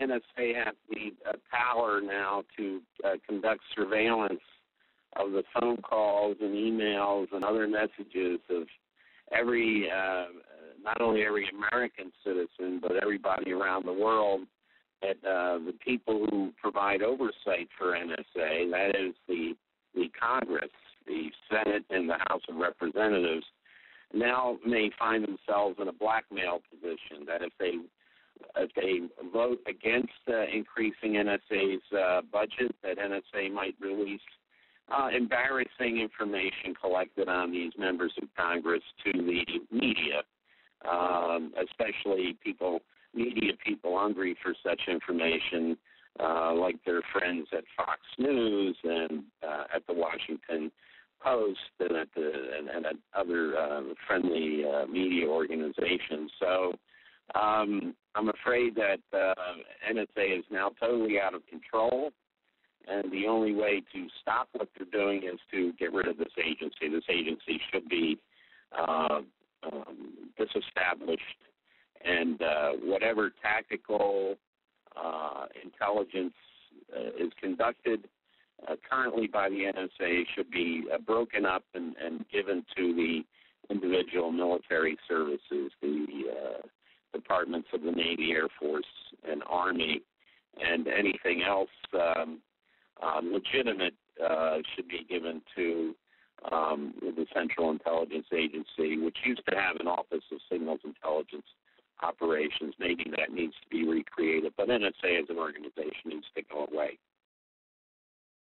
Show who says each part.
Speaker 1: NSA have the uh, power now to uh, conduct surveillance of the phone calls and emails and other messages of every, uh, not only every American citizen, but everybody around the world. That uh, the people who provide oversight for NSA, that is the the Congress, the Senate, and the House of Representatives, now may find themselves in a blackmail position. That if they if they vote against uh, increasing NSA's uh, budget, that NSA might release uh, embarrassing information collected on these members of Congress to the media, um, especially people, media people hungry for such information, uh, like their friends at Fox News and uh, at the Washington Post and at the and, and at other uh, friendly uh, media organizations. So um, I'm afraid that uh, NSA is now totally out of control, and the only way to stop what they're doing is to get rid of this agency. This agency should be uh, um, disestablished, and uh, whatever tactical uh, intelligence uh, is conducted uh, currently by the NSA should be uh, broken up and, and given to the individual military services, the uh, departments of the Navy, Air Force, and Army, and anything else um, um, legitimate uh, should be given to um, the Central Intelligence Agency, which used to have an Office of Signals Intelligence Operations. Maybe that needs to be recreated, but NSA as an organization needs to go away.